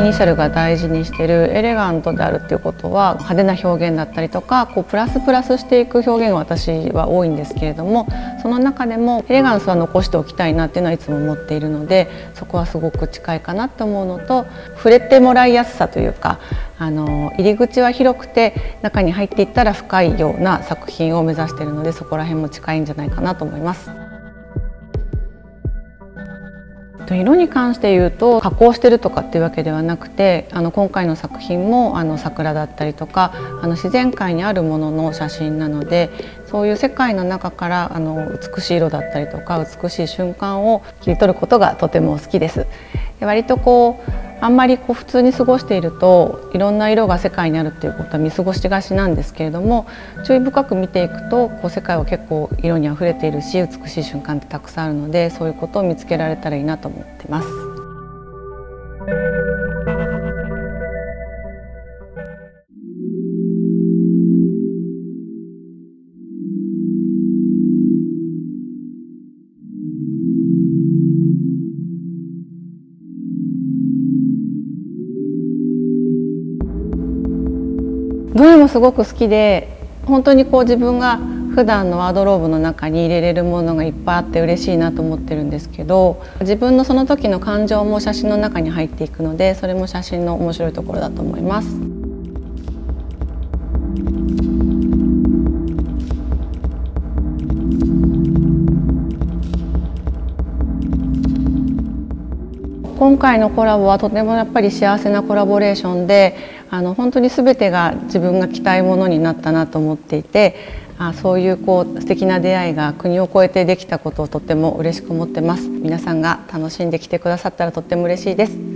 イニシャルが大事にしてるエレガントであるっていうことは派手な表現だったりとかこうプラスプラスしていく表現が私は多いんですけれどもその中でもエレガンスは残しておきたいなっていうのはいつも思っているのでそこはすごく近いかなと思うのと触れてもらいやすさというかあの入り口は広くて中に入っていったら深いような作品を目指しているのでそこら辺も近いんじゃないかなと思います。色に関して言うと加工してるとかっていうわけではなくてあの今回の作品もあの桜だったりとかあの自然界にあるものの写真なのでそういう世界の中からあの美しい色だったりとか美しい瞬間を切り取ることがとても好きです。で割とこうあんまりこう普通に過ごしているといろんな色が世界にあるっていうことは見過ごしがちなんですけれども注意深く見ていくとこう世界は結構色にあふれているし美しい瞬間ってたくさんあるのでそういうことを見つけられたらいいなと思ってます。どれもすごく好きで本当にこう自分が普段のワードローブの中に入れれるものがいっぱいあって嬉しいなと思ってるんですけど自分のその時の感情も写真の中に入っていくのでそれも写真の面白いところだと思います。今回のコラボはとてもやっぱり幸せなコラボレーションであの本当に全てが自分が着たいものになったなと思っていてあそういうこう素敵な出会いが国を越えてできたことをとっても嬉しく思ってます。皆さんが楽しんできてくださったらとっても嬉しいです。